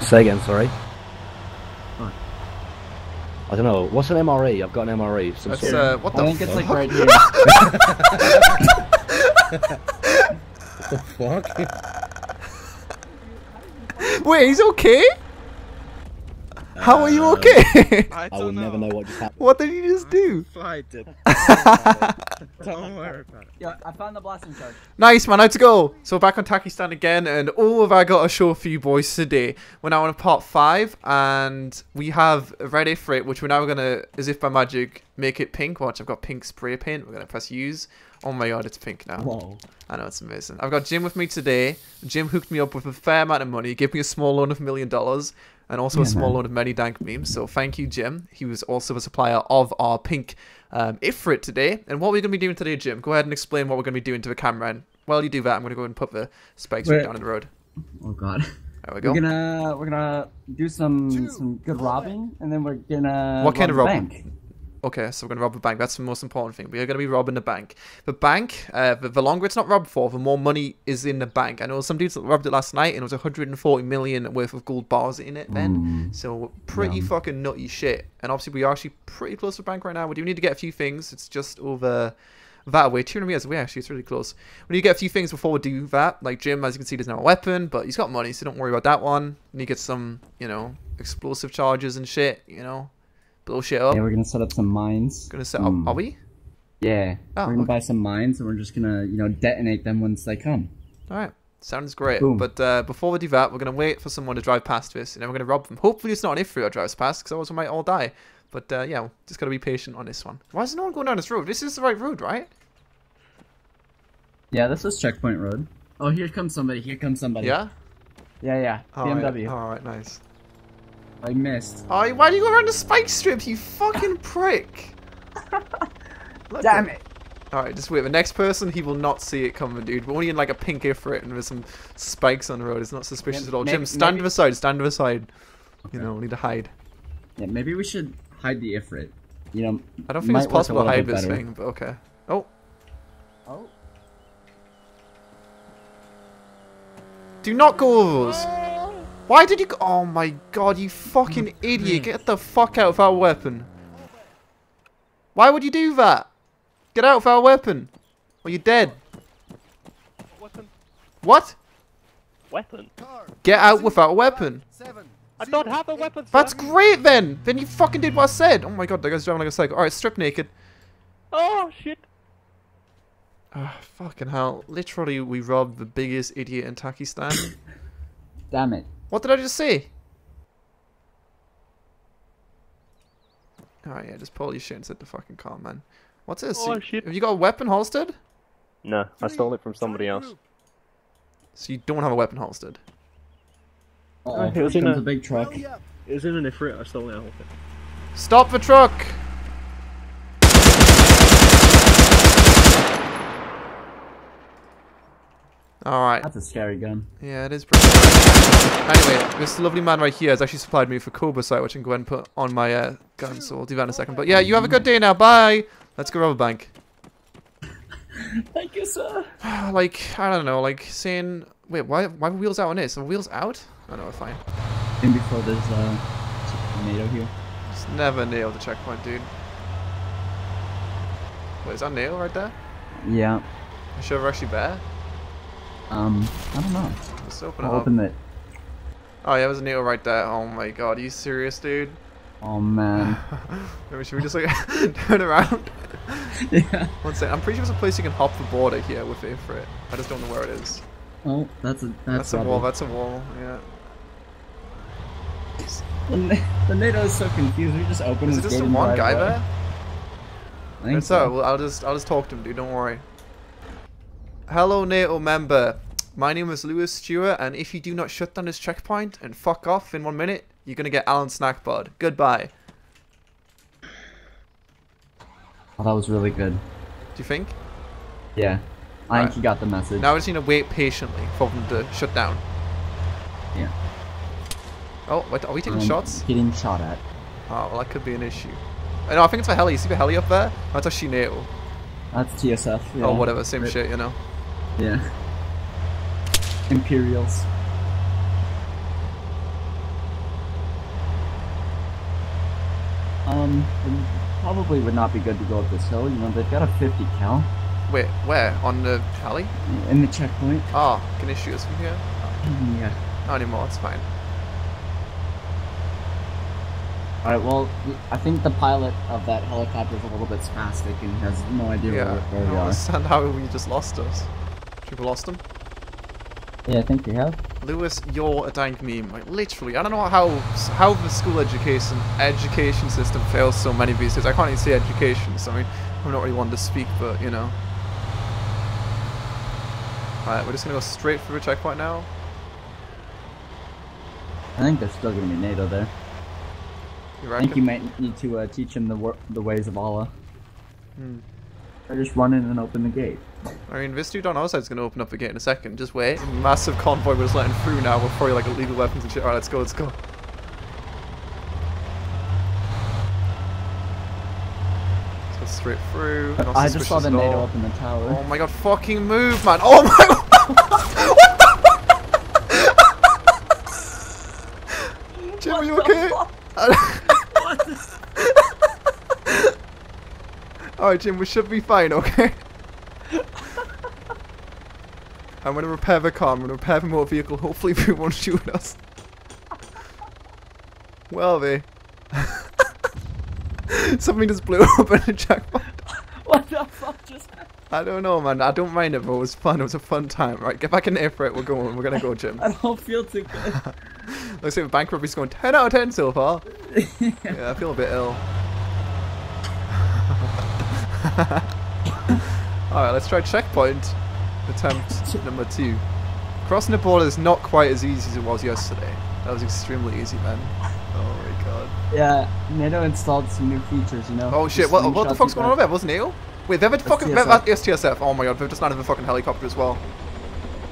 Say again, sorry. What? I don't know. What's an MRE? I've got an MRE. Some That's sort uh, what the I think it's fuck? like right here. the fuck? Wait, he's okay? How are you okay? Uh, I I will don't never know. know what just happened. what did you just do? Fight it. Don't worry about it. Yeah, I found the blasting charge. Nice man, out to go. So back on Takistan again, and all of I got a show for you boys today. We're now on part five, and we have Ready for it, which we're now gonna, as if by magic, make it pink. Watch, I've got pink spray paint. We're gonna press use. Oh my god, it's pink now. Whoa. I know it's amazing. I've got Jim with me today. Jim hooked me up with a fair amount of money, gave me a small loan of a million dollars, and also a small man. loan of many dank memes. So thank you, Jim. He was also a supplier of our pink um, Ifrit today. And what are we're going to be doing today, Jim? Go ahead and explain what we're going to be doing to the camera. And while you do that, I'm going to go and put the spikes right down in the road. Oh god. There we go. We're gonna we're gonna do some some good robbing, and then we're gonna What kind of the robbing? Okay, so we're going to rob a bank. That's the most important thing. We are going to be robbing the bank. The bank, uh, the, the longer it's not robbed for, the more money is in the bank. I know some dudes that robbed it last night and it was 140 million worth of gold bars in it then. Mm. So pretty Yum. fucking nutty shit. And obviously we are actually pretty close to the bank right now. We do need to get a few things. It's just over that away. 200 meters away actually. It's really close. We need to get a few things before we do that. Like Jim, as you can see, doesn't have a weapon, but he's got money, so don't worry about that one. We need to get some, you know, explosive charges and shit, you know. Blow shit up. Yeah, we're gonna set up some mines. Gonna set up. Mm. Are we? Yeah, Oh, we're gonna okay. buy some mines, and we're just gonna you know detonate them once they come. All right. Sounds great. Boom. But uh, before we do that, we're going to wait for someone to drive past this, and then we're going to rob them. Hopefully, it's not an Ifrit that drives past, because otherwise we might all die. But uh, yeah, just got to be patient on this one. Why is no one going down this road? This is the right road, right? Yeah, this is checkpoint road. Oh, here comes somebody. Here comes somebody. Yeah? Yeah, yeah. All right. BMW. All right, nice. I missed. Oh, why do you go around the spike strip, you fucking prick? Look Damn it! All right, just wait. The next person, he will not see it coming, dude. We're only in like a pink Ifrit, and there's some spikes on the road. It's not suspicious Maybe- at all. Jim, stand to the side. Stand to the side. You know, we need to hide. Yeah, maybe we should hide the Ifrit. You know, I don't think it's possible to hide this better. thing, but okay. Oh, Oh. do not go over us. Why did you go? Oh my god, you fucking idiot. Get the fuck out of our weapon. Why would you do that? Get out of our weapon. Or you're dead. Weapon. What? Weapon. Get out without a weapon. I don't have a weapon. sir. That's great then. Then you fucking did what I said. Oh my god, that guy's driving like a psycho. Alright, strip naked. Oh shit. Ah, fucking hell. Literally, we robbed the biggest idiot in Takistan. Damn it. What did I just say? Alright, yeah, just pull your shit and sit the fucking car, man. What's this? Oh, You- shit. Have you got a weapon holstered? No, I stole it from somebody else. So you don't have a weapon holstered. Uh-oh, it was in comes a- a big truck. It was in an Ifrit. I stole it off it. Stop the truck! Alright. That's a scary gun. Yeah, it is pretty Anyway, this lovely man right here has actually supplied me with a Cobra sight, which I can go ahead and put on my uh, gun, so we'll do that in a second. But yeah, you have a good day now. Bye! Let's go rob a bank. Thank you, sir. like, I don't know, like saying... Wait, why, why were wheels out on this? Are wheels out? Oh no, fine. In before there's uh, tornado here. Just never nailed the checkpoint, dude. Wait, is that nail right there? Yeah. I sure we're actually there. Um, I don't know. Let's open I'll it up. open it. Oh yeah, there's a nail right there. Oh my god, are you serious, dude? Oh man. Maybe should we just like turn around? yeah. One second. I'm pretty sure there's a place you can hop the border here with it for. I just don't know where it is. Oh, that's a that's, That's, a rubble. wall. That's a wall. Yeah. The, the NATO is so confused. We just open Is it just gate the and one guy there? I think It's so. Well, I'll just I'll just talk to him, dude. Don't worry. Hello, NATO member. My name is Lewis Stewart, and if you do not shut down this checkpoint and fuck off in one minute, you're gonna get Alan Snackbud. Goodbye. Oh, that was really good. Do you think? Yeah. I Alright. think he got the message. Now I just need to wait patiently for them to shut down. Yeah. Oh, wait, are we taking Um, shots? Getting shot at. Oh, well, that could be an issue. No, I think it's for heli. You see the heli up there? That's actually NATO. That's TSF. Yeah. Oh, whatever, same Right. shit, you know. Yeah. Imperials. Um, probably would not be good to go up this hill. You know, they've got a 50 cal. Wait, where? On the tally? In the checkpoint. Oh, can they shoot us from here? Yeah. Not anymore, it's fine. Alright, well, I think the pilot of that helicopter is a little bit spastic and has no idea yeah, where, we are. I don't understand how we just lost us. People lost him. Yeah, I think we have. Lewis, you're a dank meme. Like literally, I don't know how how the school education education system fails so many these days. I can't even say education, so I mean, I'm not really one to speak, but you know. Alright, we're just gonna go straight through the checkpoint now. I think there's still gonna be NATO there. You right? I think you might need to uh, teach him the the ways of Allah. Hmm. Or just run in and open the gate. I mean, this dude on our side is gonna open up the gate in a second. Just wait. Massive convoy we're letting through now. We're probably like illegal weapons and shit. Alright, let's go, let's go. Let's go straight through. Not I just saw the NATO all. up in the tower. Oh my god, fucking move, man. Oh my What the Jim, are you okay? Alright, Jim, we should be fine, okay? I'm gonna repair the car, I'm gonna repair the motor vehicle, hopefully they won't shoot us. Well, they. Something just blew up in a jackpot. What the fuck just happened? I don't know, man. I don't mind it, but it was fun. It was a fun time. Right, get back in there for it. We're going. We're gonna go, Jim. I don't feel too good. Looks like the bank robbery's going 10 out of 10 so far. yeah, I feel a bit ill. Alright, let's try checkpoint attempt number two. Crossing the border is not quite as easy as it was yesterday. That was extremely easy, man. Oh my god. yeah, NATO installed some new features, you know. Oh shit, what, what the fuck's going on there? Wasn't Neil? Wait, they have a fucking. TSF. That, that's TSF. Oh my god, they've just landed a fucking helicopter as well.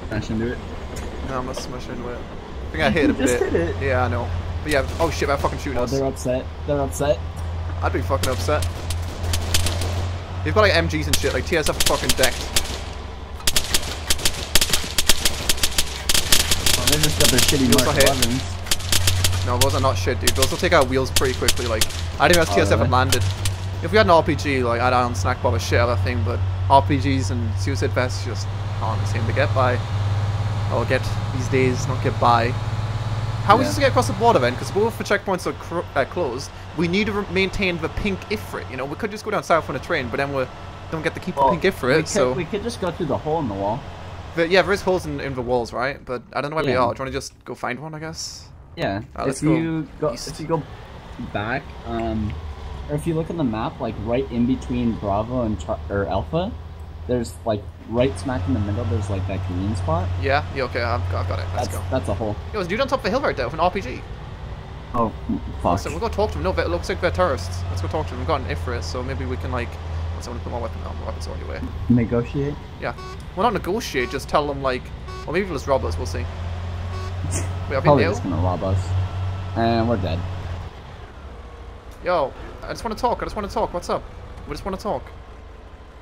Smash into it. No, I'm gonna smash into it. I think I hit it a Just bit. hit it. Yeah, I know. But yeah, oh shit, they're fucking shooting Oh, us. they're upset. They're upset. I'd be fucking upset. They've got like MGs and shit, like TSF fucking decked. Oh, they just got their shitty Mark 11s. No, those are not shit, dude. Those will take out wheels pretty quickly. Like, I didn't realize Oh, TSF really? landed. If we had an RPG, like, I'd on snack bar a shit out of that thing, but RPGs and suicide vests just aren't the same to get by. Or get, these days, not get by. How are we Yeah. supposed to get across the border then? Because both the checkpoints are cr uh, closed. We need to maintain the pink Ifrit. You know, we could just go down south on a train, but then we don't get to keep Well, the pink we Ifrit. could, So, we could just go through the hole in the wall. But yeah, there is holes in, in the walls, right? But I don't know where they are. Do you want to just go find one? I guess. Yeah. Uh, let's if go you go, east. if you go back, um, or if you look on the map, like right in between Bravo and Char- or Alpha, there's like right smack in the middle. There's like that green spot. Yeah. Yeah. Okay. I've, I've got it. Let's That's go. that's a hole. Yo, there's a dude on top of the hill right there with an RPG. Oh fuck. So we'll go talk to him. No, it looks like they're terrorists. Let's go talk to them. We've got an Ifrit, so maybe we can like. So let's someone put my weapon on. My weapon's already away. Negotiate. Yeah. Well, not negotiate. Just tell them like, or maybe they'll just rob us. We'll see. Wait, have you Probably nailed? just gonna rob us, and we're dead. Yo, I just want to talk. I just want to talk. What's up? We just want to talk.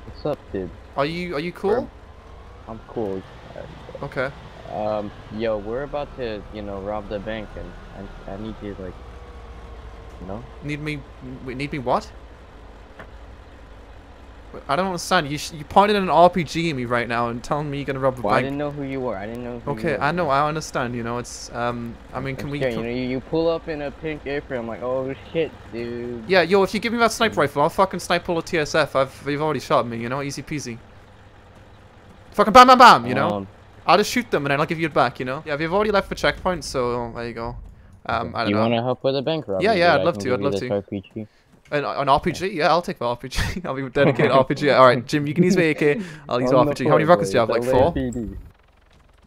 What's up, dude? Are you Are you cool? I'm cool. Okay. Um, yo, we're about to, you know, rob the bank, and I, I need you, like, you know? Need me? we Need me what? I don't understand. You sh you pointed an RPG at me right now and telling me you're gonna rob the Well, I didn't know who you were. I didn't know who you Okay. I know. I understand. You know, it's um. I mean, can I'm we? You know, you, you pull up in a pink Ifrit. I'm like, oh shit, dude. Yeah, yo, if you give me that sniper rifle, I'll fucking snipe all the TSF. I've you've already shot me, you know, easy peasy. Fucking bam, bam, bam, you know. Um, I'll just shoot them and then I'll give you it back, you know. Yeah, you've already left the checkpoint, so there you go. Um, I don't you know. want to help with a bank robbery? Yeah, yeah. I'd love to, I'd love to. RPG. An, an RPG? Yeah, I'll take the RPG. I'll be dedicated RPG. All right, Jim, you can use my AK. I'll use On the RPG. How many rockets do you have? Like four. LAPD.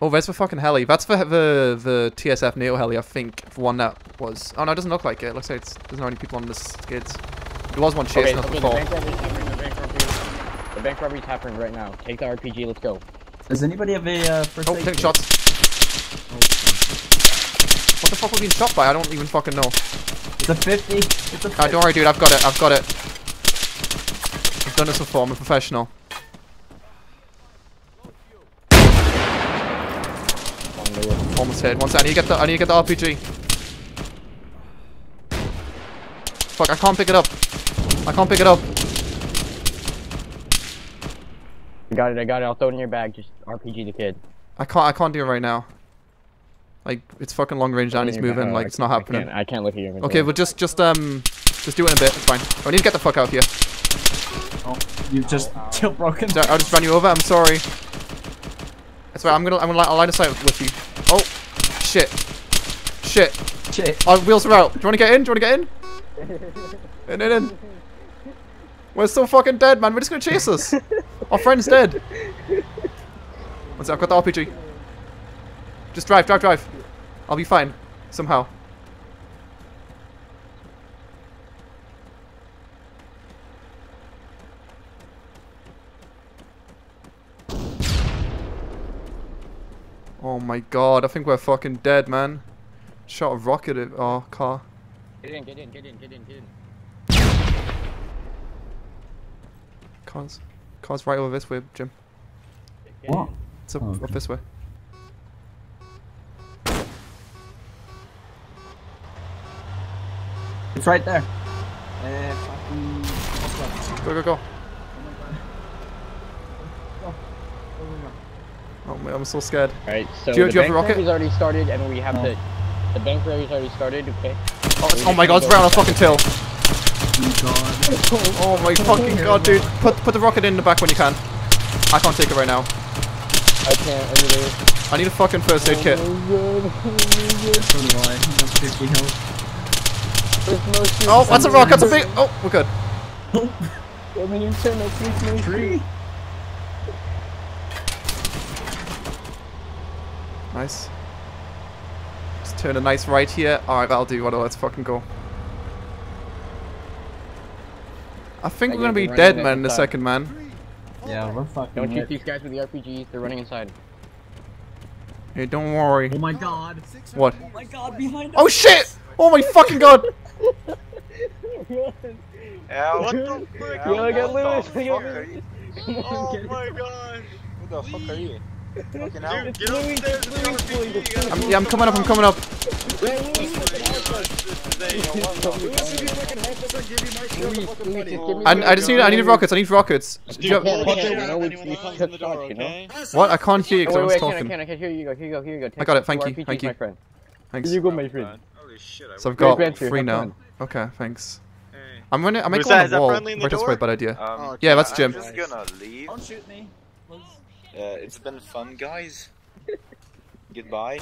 Oh, there's the fucking heli. That's the the the TSF Neo heli, I think. The one that was. Oh no, it doesn't look like it. It looks like it's, there's not any people on the skids. There was one Okay, chasing us okay, the before. bank robbery's happening. The bank robbery. The bank robbery's happening right now. Take the RPG. Let's go. Does anybody have a uh, first Oh, aid taking kit? shots. What the fuck are we being shot by? I don't even fucking know. It's a 50. It's a 50. Ah, don't worry, dude. I've got it. I've got it. I've done this before. I'm a professional. On the. Almost hit. One sec. I need to get the. I need to get the RPG. Fuck, I can't pick it up. I can't pick it up. I got it, I got it. I'll throw it in your bag. Just RPG the kid. I can't. I can't do it right now. Like it's fucking long range down. He's moving. Oh, Like it's not I happening. can't, I can't look at your inventory. Okay, well just just um just do it in a bit. It's fine. I need to get the fuck out of here. Oh, you've just jailbroken. broken. I'll just run you over. I'm sorry. That's right. I'm gonna I'm gonna I'll line of sight with you. Oh, shit, shit. Shit. Our wheels are out. Do you want to get in? Do you want to get in? In, in, in. We're still fucking dead, man. We're just gonna chase us. Our friend's dead. One sec, I've got the RPG. Just drive, drive, drive. I'll be fine. Somehow. Oh my god, I think we're fucking dead, man. Shot a rocket at our car. Get in, get in, get in, get in, get in. Car's, car's right over this way, Jim. What? It's up, Oh, up this way. It's right there. Uh, fucking. Go, go, go. Oh man, I'm so scared. Alright, so Do you- the do you have bank a rocket? already started, and we have No. the the bank rally's already started. Okay. Oh, it's- oh my god, it's right on our fucking tail. Oh Oh my fucking god, dude. Put put the rocket in the back when you can. I can't take it right now. I can't. I need it. I need a fucking first aid kit. So do I. That's 50 health. There's no shoot. Oh, that's a rock. That's a big. Oh, we're good. I mean, you turn no please, no shoot. Nice. Just turn a nice right here. Alright, that'll do. What? Let's fucking go. I think I we're gonna be dead, man, in a second, man. Yeah, we're fucking. Don't shoot these guys with the RPGs. They're running inside. Hey, don't worry. Oh my god. What? Oh my god, behind oh, us. Oh shit! Oh my fucking god! Yeah, what the frick? Yo, I got What Lewis, the I got fuck are you? Oh my god. Who the fuck are you? Fucking hell. It's Get Lewis, upstairs it's with Lewis, RPG, it's you gotta I'm, yeah, I'm coming up. I'm coming up. I, I just need. I need rockets. I need rockets. Do you have- Dude, Punch Yeah, it no, when we- anyone we comes took in the shots, door, you know? okay? what? I can't hear you Oh, because I wait, was wait, I can't, I talking. can't, I. Here you go, here you go, here you go. Take I got it, thank you, thank you. Thanks. Here you go, my friend. Holy shit, I So I've got three now. Okay, thanks. Hey. I'm gonna. I might Who's go that? on Is that wall. friendly in the Right, that's door? bad idea. Um, Yeah, that's I'm Jim. just gonna leave. Don't shoot me. Please. Uh, it's been fun, guys. Goodbye.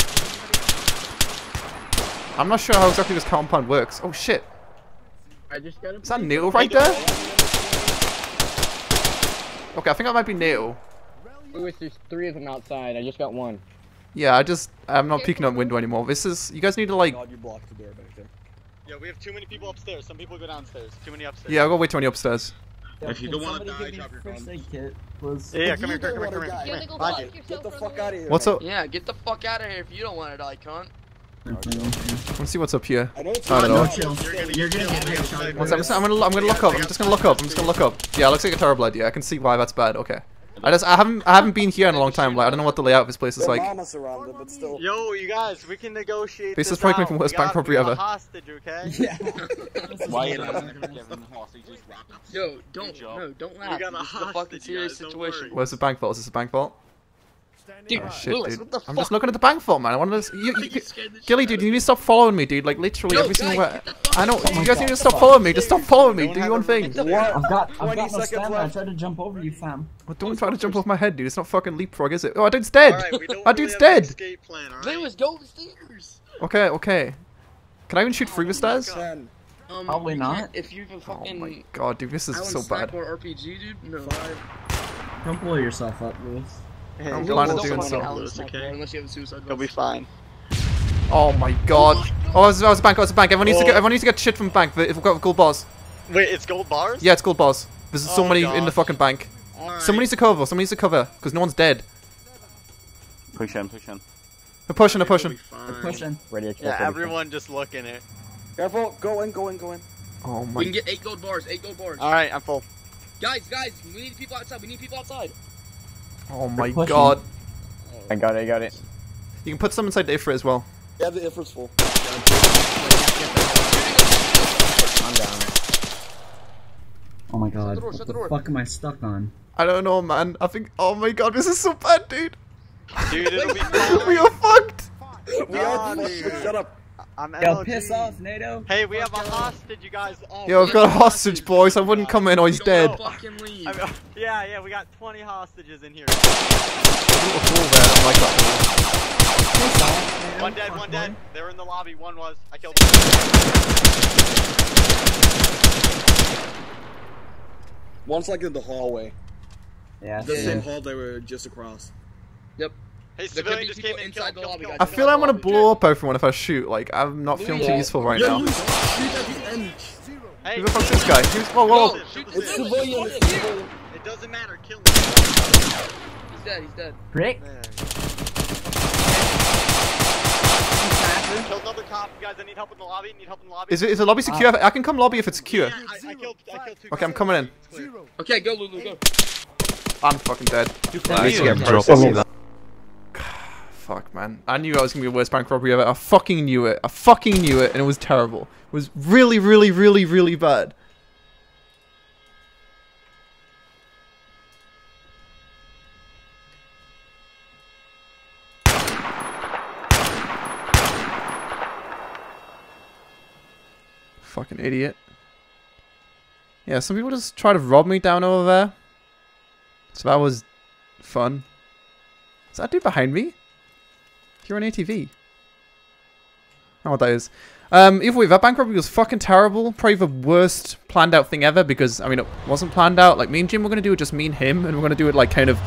I'm not sure how exactly this compound works. Oh shit! I just got Is that Neil right there? Okay, I think that might be Neil. Lewis, there's three of them outside. I just got one. Yeah, I just I'm not peeking out window anymore. This is you guys need to like God, you blocked the door back there. Yeah, we have too many people upstairs. Some people go downstairs. Too many upstairs. yeah. I'll go wait till you're upstairs. If you don't wanna die, give me drop your first phone. kit, please? Yeah, yeah, come here, come don't here, come wanna here. die, You're gonna go Behind lock you. yourself Get the fuck out of here. What's up? Yeah, get the fuck out of here if you don't want to die, cunt. Let's see what's up here. I know it's I don't No know. chill. You're gonna You're get gonna killed. get You're headshot. gonna One second, I'm gonna I'm gonna look up. I'm just gonna look up. I'm just gonna look up. Yeah, it looks like a terrible idea. I can see why that's bad. Okay. I just I haven't I haven't been here in a long time. Like I don't know what the layout of this place is Their like. mama surrounded, but still. Yo, you guys, we can negotiate This this, is probably out. the worst bank got- robbery we got ever. hostage, okay? Yeah. Why you Kevin hostages Yo, don't, no, don't We laugh. got a This is a hostage, fucking serious guys, situation. worry. Where's the bank vault? Is this a bank vault? Dude, Oh shit, Lewis, dude. what the I'm just looking at the bank vault, man. I want to. You, you, You scared the shit Gilly, out dude, you need to stop following me, dude. Like literally No, every single guys, way. get the I know. off You my guys need to stop following me. Just stop following me. Don't Do have your own thing. Get the- What? I've got, I've 20 got no seconds stamina. I left. tried to jump over you, fam. Well, don't try to jump off my head, dude. It's not fucking leapfrog, is it? Oh, our dude's dead. Alright, we Our really dude's dead. escape plan, alright? Lewis, go upstairs. Okay, okay. Can I even shoot through the stairs? Ten, Um, Probably you not. can't- If you have a Oh fucking my god, dude, this is Alan so bad. Sniper RPG, dude, no. Don't blow yourself up, Lewis. Hey, I'm don't planning blow to do Don't so. fucking up, Alan Lewis, okay? unless you have a suicide You'll be fine. Oh my god. Oh, it's, oh, it's a bank. Oh, it's a bank. Everyone needs to Oh. get. Everyone needs to get shit from the bank. If we've got gold bars. Wait, it's gold bars? Yeah, it's gold bars. There's so Oh, many in the fucking bank. Alright. Someone needs to cover. Someone needs to cover because no one's dead. Push in, push in. They're pushing. They're You'll pushing. be fine. Pushing. Ready to Yeah, everyone just look in it. Careful. Go in, go in, go in. Oh my. We can get eight gold bars, eight gold bars. Alright, I'm full. Guys, guys, we need people outside. We need people outside. Oh my god. I got it, I got it. You can put some inside the Ifrit as well. Yeah, the Ifrit's full. I'm down. Oh my god. the door, what shut the the door. fuck am I stuck on? I don't know, man. I think. Oh my god, this is so bad, dude. Dude, it'll be we are fucked. We are fucked. Shut up. I'm Yo, LG. piss off, NATO. Hey, we have a hostage, you guys. Oh, Yo, I've got a hostage, boys. I wouldn't come in or he's We don't dead. Fucking leave. I mean, yeah, yeah, we got 20 hostages in here. One dead, one dead. They were in the lobby. One was. I killed them. One's like in the hallway. Yeah. The Yeah. same hall they were just across. Hey, civilian just came in. inside the lobby, I feel like I'm gonna blow up everyone if I shoot. Like, I'm not feeling too Yeah. useful right now. Luis, shoot at the end. Hey, Who the fuck's this guy? Who's, whoa, whoa. Yo, shoot the It's civilian. civilian. It's civilian. It doesn't matter. Kill him. He's dead. He's dead. Rick? Killed another cop. Guys, I need help in the lobby. Need help in the lobby. Is, it, is the lobby secure? Uh, I can come lobby if it's secure. Yeah, I, I killed. I killed two. Okay, I'm coming in. It's. Okay, go, Lulu, go. I'm fucking dead. I Yeah. get processing that. Fuck, man. I knew I was gonna be the worst bank robbery ever. I fucking knew it. I fucking knew it, and it was terrible. It was really, really, really, really bad. Fucking idiot. Yeah, some people just try to rob me down over there. So that was fun. Is that dude behind me? You're on ATV. Know what that is. Um, either way, that bank robbery was fucking terrible. Probably the worst planned out thing ever because, I mean, it wasn't planned out. Like, me and Jim were going to do it just me and him, and we're going to do it, like, kind of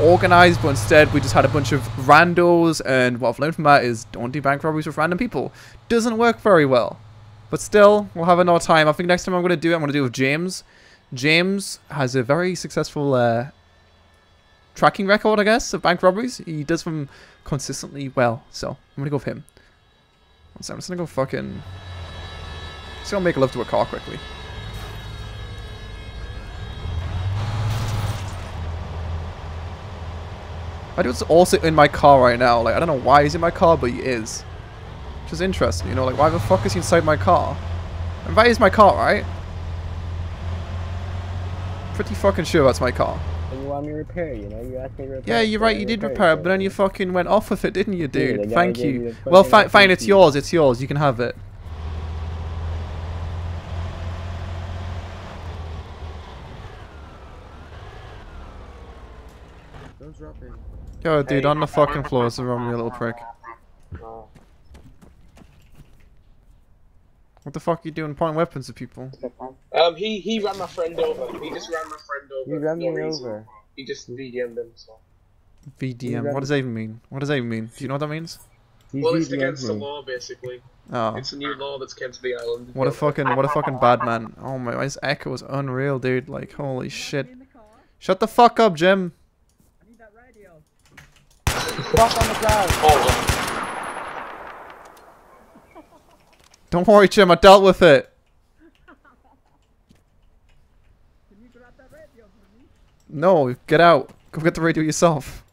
organized, but instead we just had a bunch of randos, and what I've learned from that is don't do bank robberies with random people. Doesn't work very well. But still, we'll have another time. I think next time I'm going to do it, I'm going to do it with James. James has a very successful uh, tracking record, I guess, of bank robberies. He does them consistently well, so I'm gonna go with him. One second, I'm just gonna go fucking. Just gonna make love to a car quickly. I dude's also in my car right now. Like I don't know why he's in my car, but he is. Which is interesting, you know. Like why the fuck is he inside my car? And that is my car, right? Pretty fucking sure that's my car. And you want me to repair, you know? You asked me to repair. Yeah, you're right. You did repaired repair, it, but then you. you fucking went off with it, didn't you, dude? guy Thank you. you Well, fucking fi- fine. It's yours. It's yours. You can have it. Don't drop in. Yo, dude, on the fucking floor is around me, a little prick. What the fuck are you doing pointing weapons at people? Um, he he ran my friend over. He just ran my friend over. You ran for no me reason. over. He just VDM'd him. So. VDM. What does that even mean? What does that even mean? Do you know what that means? He Well, it's VDM'd against the law, basically. Oh, It's a new law that's came to the island. what a fucking, what a fucking bad man. Oh my, his echo is unreal, dude. Like, holy shit. Shut the fuck up, Jim. Fuck on the ground. Oh, Don't worry, Jim. I dealt with it. No, get out. Go get the radio yourself.